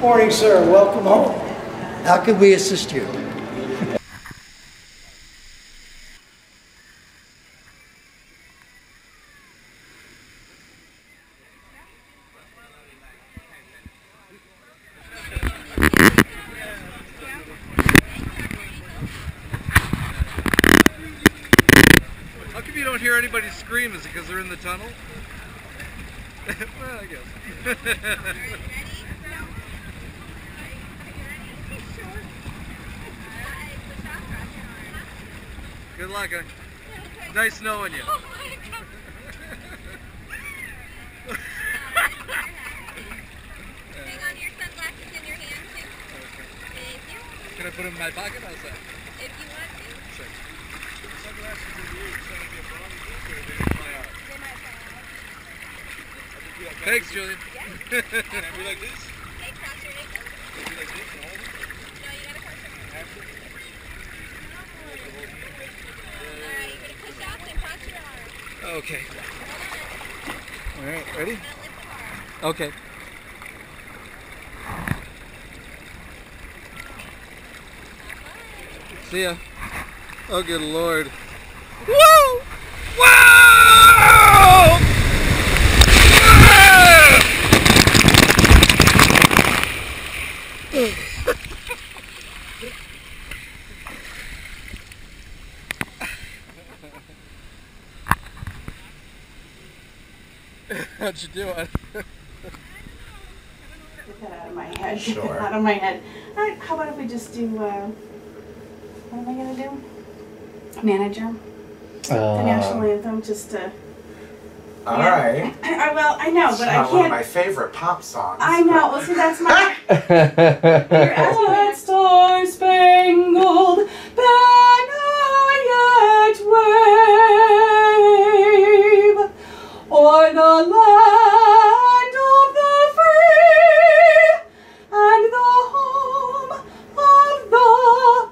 Morning, sir. Welcome home. How can we assist you? How come you don't hear anybody scream? Is it because they're in the tunnel? well, I guess. Good luck. Nice knowing you. Oh Hang on to your sunglasses in your hand too. Thank you. Can I put them in my pocket? How's that? If you want to. Sure. Thanks, Julian. Can I be like this? Okay, cross your legs. No, you gotta cross your legs. Alright, you're gonna push up and cross your arms. Okay. All right, ready? Now lift the bar. Okay. See ya. Oh, good lord. Woo! How'd you do it? Get that out of my head. Get Sure. that out of my head. All right, how about if we just do, uh, what am I gonna do? Manager, the national anthem, just to. All Yeah. right. I, well, I know, It's but I not one of can't. my favorite pop songs. I know. Well, see, that's my. You're That star spangled o'er the land of the free and the home of the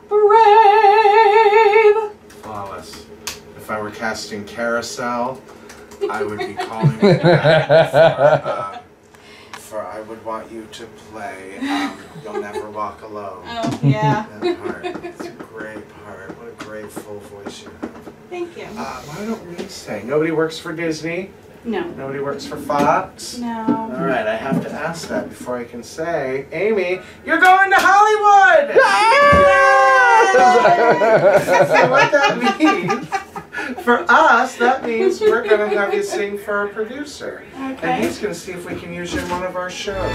brave. Flawless. If I were casting Carousel, I would be calling you back for, um, for I would want you to play um, You'll Never Walk Alone. Oh yeah. That part. It's a great part. What a great full voice you have. Thank you. Uh, why don't we say nobody works for Disney? No. Nobody works for Fox? No. All right, I have to ask that before I can say, Amy, you're going to Hollywood! so what that means, for us, that means we're going to have you sing for our producer. And he's going to see if we can use you in one of our shows.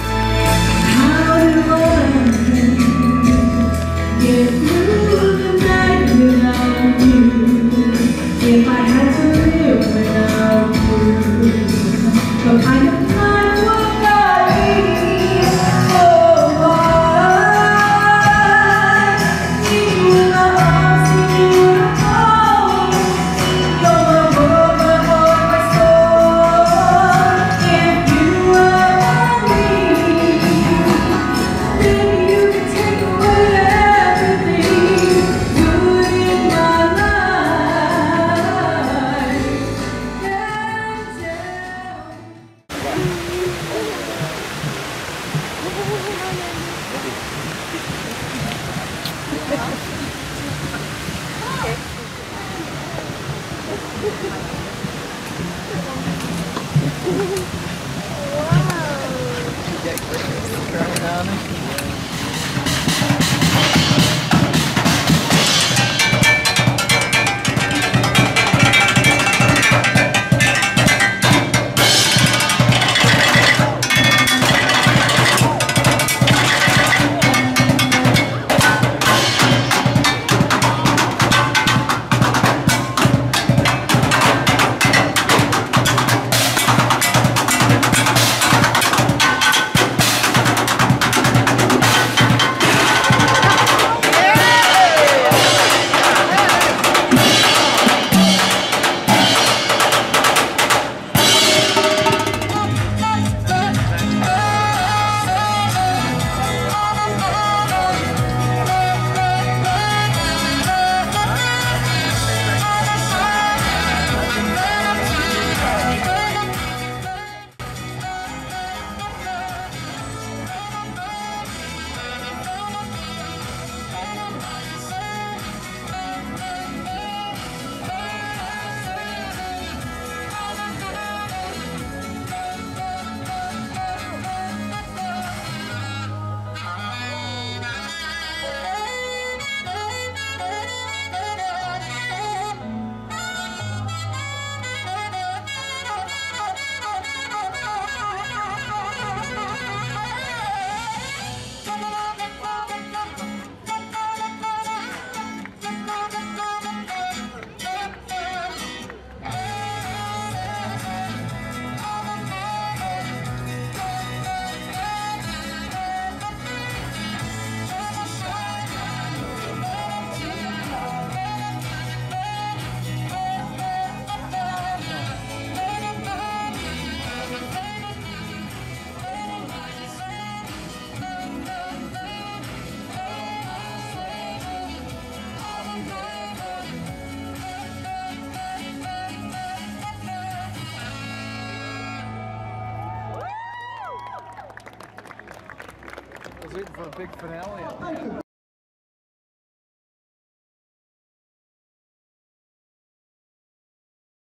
Waiting for a big finale.